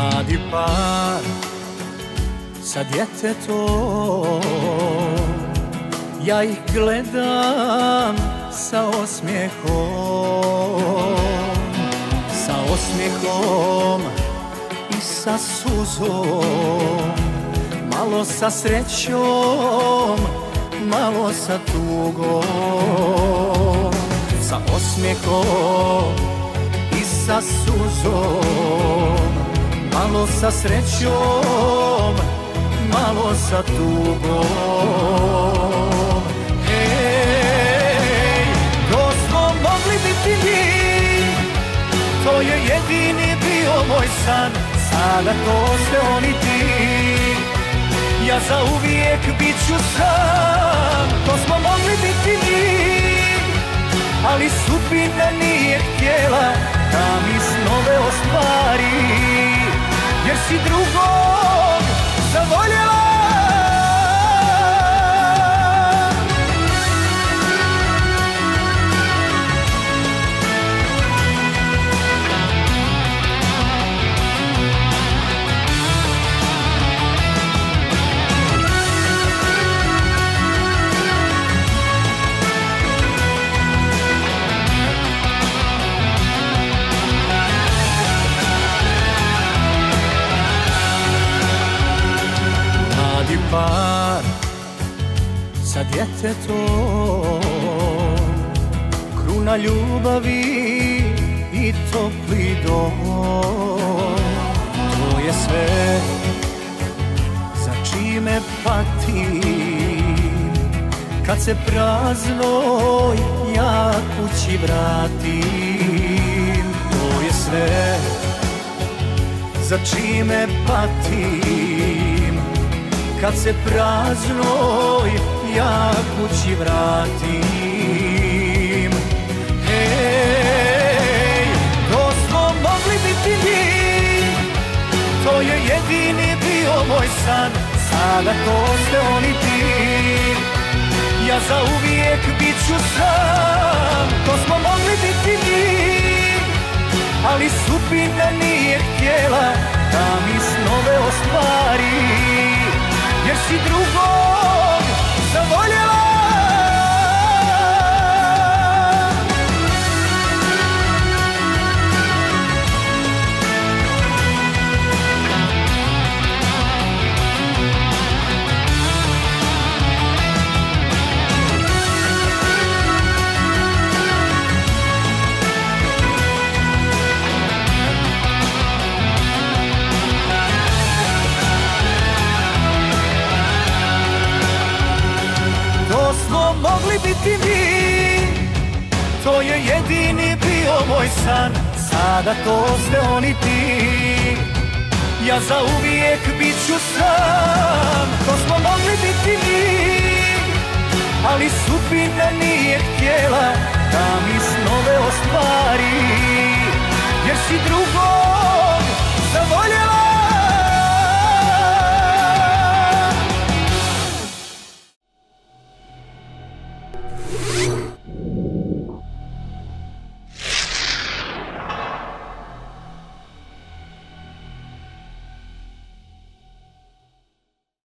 Mladi par sa djetetom. Ja ih gledam sa osmijehom. Sa osmijehom i sa suzom. Malo sa srećom, malo sa tugom. Sa osmijehom i sa suzom Malo sa srećom, malo sa tugom. Hej, to smo mogli biti mi. To je jedini bio moj san. Sada to ste oni ti. Ja za uvijek bit ću sam. To smo mogli biti mi. Ali sudbina nije htjela Da mi snove ostvari Jer si drugog sa djetetom. Kruna ljubavi i topli dom. To je sve za čime patim Kad se praznoj ja kući vratim. To je sve za čime patim. Kad se praznoj ja kući vratim. Hej, to smo mogli biti mi. To je jedini bio moj san Sada to ste oni ti. Ja za uvijek bit ću sam To smo mogli biti mi. Ali sudbina nije htjela Mogli biti mi. To je jedini bio moj san Sada to ste oni ti. Ja za uvijek bit ću sam To smo mogli biti mi. Ali sudbina nije htjela Da mi snove ostvari Jer si zavoljela